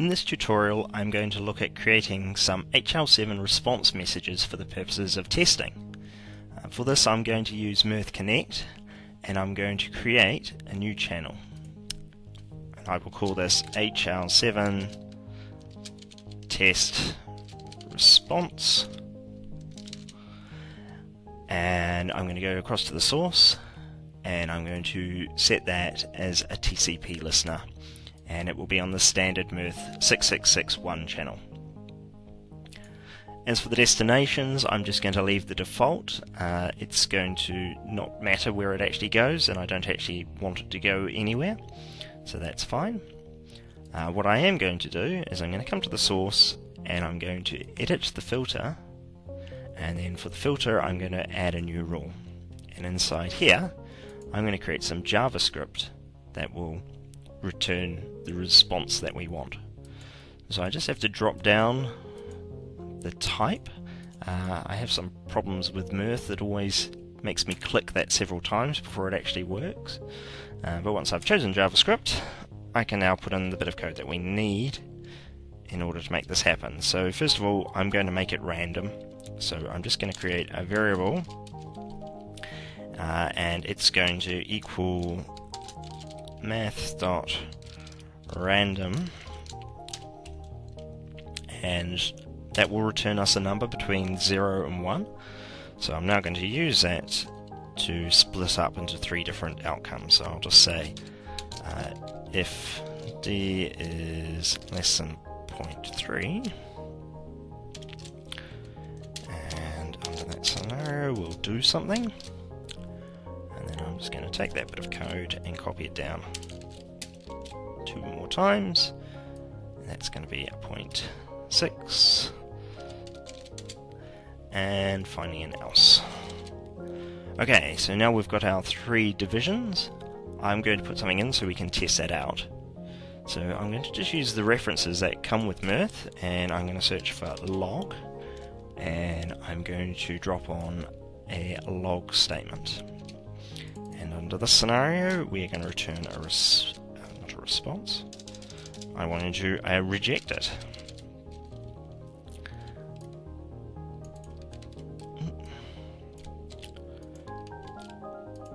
In this tutorial I'm going to look at creating some HL7 response messages for the purposes of testing. Uh, for this I'm going to use Mirth Connect and I'm going to create a new channel. And I will call this HL7 test response and I'm going to go across to the source and I'm going to set that as a TCP listener and it will be on the standard Mirth 6661 channel. As for the destinations, I'm just going to leave the default. Uh, it's going to not matter where it actually goes, and I don't actually want it to go anywhere, so that's fine. Uh, what I am going to do is I'm going to come to the source, and I'm going to edit the filter, and then for the filter I'm going to add a new rule. And inside here, I'm going to create some JavaScript that will return the response that we want. So I just have to drop down the type. Uh, I have some problems with Mirth that always makes me click that several times before it actually works. Uh, but once I've chosen JavaScript, I can now put in the bit of code that we need in order to make this happen. So first of all, I'm going to make it random. So I'm just going to create a variable uh, and it's going to equal math dot random. And that will return us a number between 0 and 1 so I'm now going to use that to split up into three different outcomes. So I'll just say uh, if d is less than 0.3 and under that scenario we'll do something just going to take that bit of code and copy it down two more times. That's going to be a point six. And finding an else. Okay, so now we've got our three divisions. I'm going to put something in so we can test that out. So I'm going to just use the references that come with Mirth, and I'm going to search for log, and I'm going to drop on a log statement. And under this scenario, we are going to return a, res uh, not a response. I want to uh, reject it.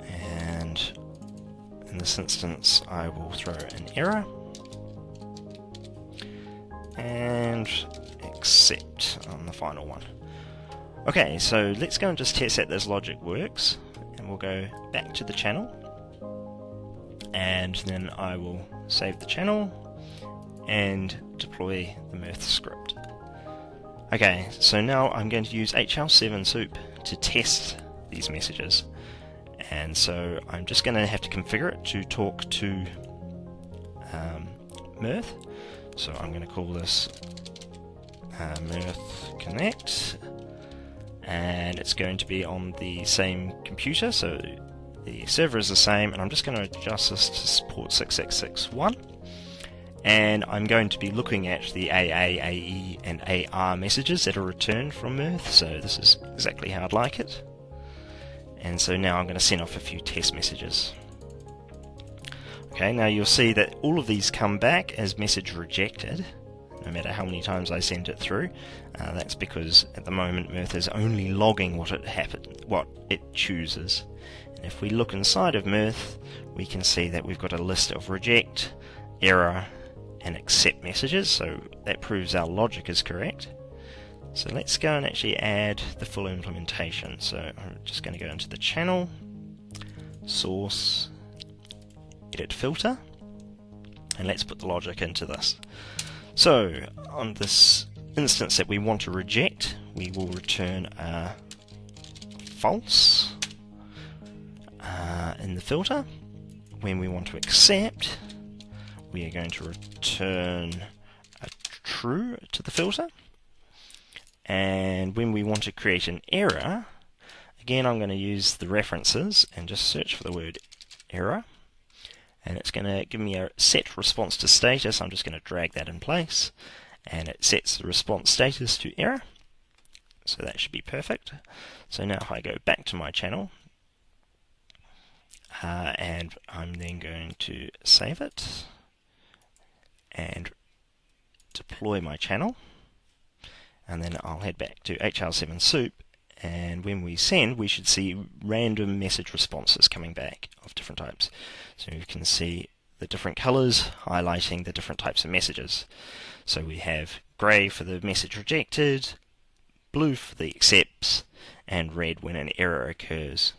And in this instance, I will throw an error and accept on the final one. Okay, so let's go and just test that this logic works and we'll go back to the channel. And then I will save the channel and deploy the Mirth script. Okay, so now I'm going to use HL7 soup to test these messages. And so I'm just going to have to configure it to talk to um, Mirth. So I'm going to call this uh, Mirth Connect and it's going to be on the same computer, so the server is the same, and I'm just going to adjust this to port 6661. And I'm going to be looking at the AA, AE, and AR messages that are returned from Mirth, so this is exactly how I'd like it. And so now I'm going to send off a few test messages. Okay, now you'll see that all of these come back as message rejected no matter how many times I send it through. Uh, that's because at the moment Mirth is only logging what it happened, what it chooses. And if we look inside of Mirth, we can see that we've got a list of reject, error, and accept messages, so that proves our logic is correct. So let's go and actually add the full implementation. So I'm just going to go into the channel, source, edit filter, and let's put the logic into this. So, on this instance that we want to reject, we will return a false uh, in the filter. When we want to accept, we are going to return a true to the filter. And when we want to create an error, again I'm going to use the references and just search for the word error and it's going to give me a set response to status. I'm just going to drag that in place and it sets the response status to error. So that should be perfect. So now if I go back to my channel uh, and I'm then going to save it and deploy my channel and then I'll head back to HL7 soup and when we send we should see random message responses coming back of different types. So you can see the different colors highlighting the different types of messages. So we have grey for the message rejected blue for the accepts and red when an error occurs